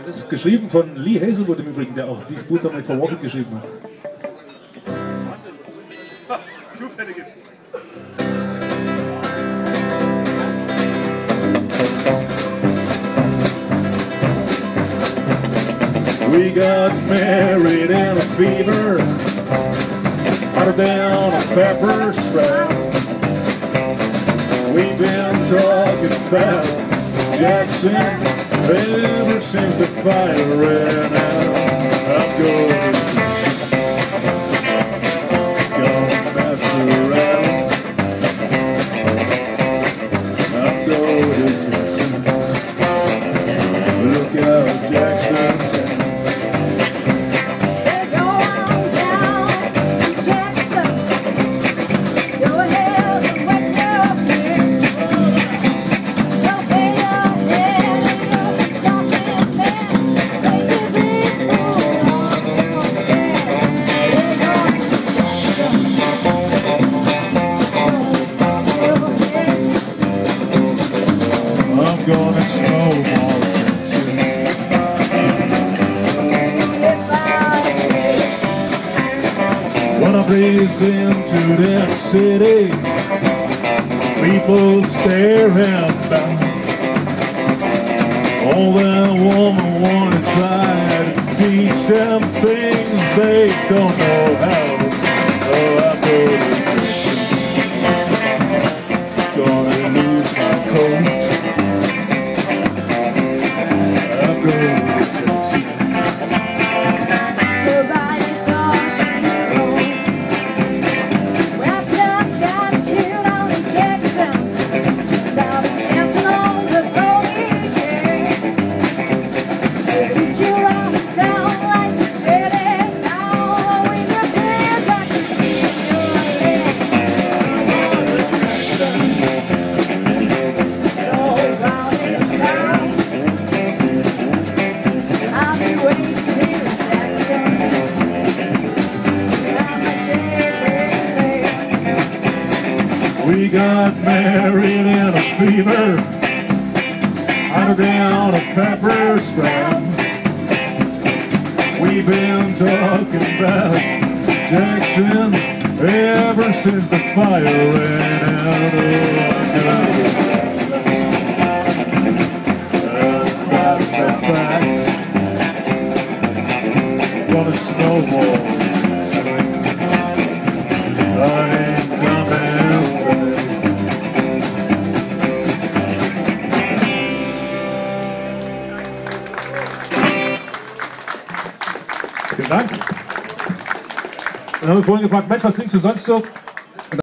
Es ist geschrieben von Lee Hazelwood im Übrigen, der auch These Boots Are Made for Walking geschrieben hat. Zufälle gibt's. We got married in a fever, out down a pepper sprout. We've been talking about Jackson ever since the fire ran out. Gonna snowball. When I breeze into that city, people staring back. All that woman wanna try to teach them things they don't know how. We got married in a fever, out down a pepper sprout. We've been talking about Jackson ever since the fire ran out. Oh, that's a fact. Gonna snowball. Vielen Dank. Dann haben wir vorhin gefragt, Mensch, was singst du sonst so?